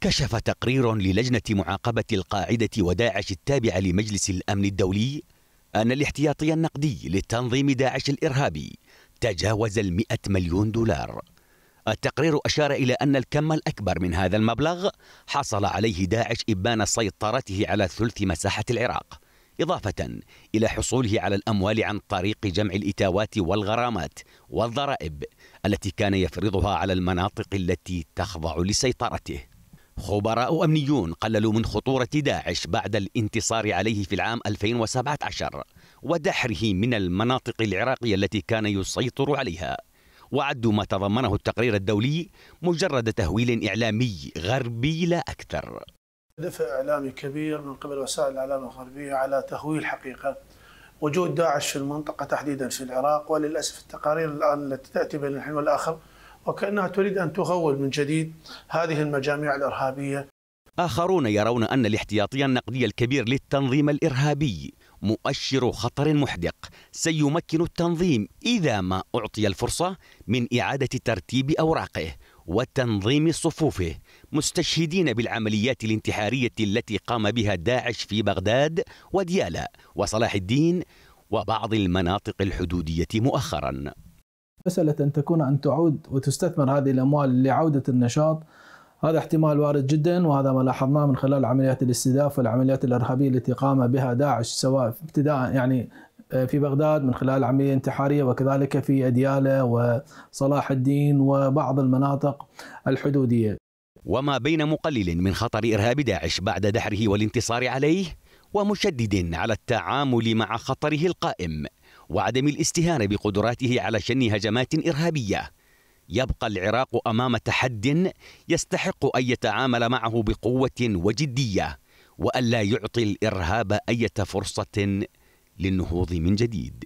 كشف تقرير للجنة معاقبة القاعدة وداعش التابعة لمجلس الأمن الدولي أن الاحتياطي النقدي لتنظيم داعش الإرهابي تجاوز المئة مليون دولار. التقرير أشار إلى أن الكم الأكبر من هذا المبلغ حصل عليه داعش إبان سيطرته على ثلث مساحة العراق إضافة إلى حصوله على الأموال عن طريق جمع الإتاوات والغرامات والضرائب التي كان يفرضها على المناطق التي تخضع لسيطرته. خبراء أمنيون قللوا من خطورة داعش بعد الانتصار عليه في العام 2017 ودحره من المناطق العراقية التي كان يسيطر عليها. وعدوا ما تضمنه التقرير الدولي مجرد تهويل إعلامي غربي لا أكثر. دفع إعلامي كبير من قبل وسائل الإعلام الغربية على تهويل حقيقة. وجود داعش في المنطقة تحديدا في العراق وللأسف التقارير الآن التي تأتي بين الحين والآخر وكأنها تريد أن تغول من جديد هذه المجاميع الإرهابية. آخرون يرون أن الاحتياطي النقدي الكبير للتنظيم الإرهابي مؤشر خطر محدق سيمكن التنظيم إذا ما أعطي الفرصة من إعادة ترتيب أوراقه وتنظيم صفوفه مستشهدين بالعمليات الانتحارية التي قام بها داعش في بغداد وديالا وصلاح الدين وبعض المناطق الحدودية مؤخرا. مسألة أن تكون أن تعود وتستثمر هذه الأموال لعودة النشاط هذا احتمال وارد جدا وهذا ما لاحظناه من خلال عمليات الاستهداف والعمليات الإرهابية التي قام بها داعش سواء ابتداء يعني آه، في بغداد من خلال عملية انتحارية وكذلك في أديالة وصلاح الدين وبعض المناطق الحدودية. وما بين مقلل من خطر إرهاب داعش بعد دحره والانتصار عليه ومشدد على التعامل مع خطره القائم وعدم الاستهانة بقدراته على شن هجمات إرهابية. يبقى العراق أمام تحد يستحق أن يتعامل معه بقوة وجدية والا يعطي الإرهاب أي فرصة للنهوض من جديد.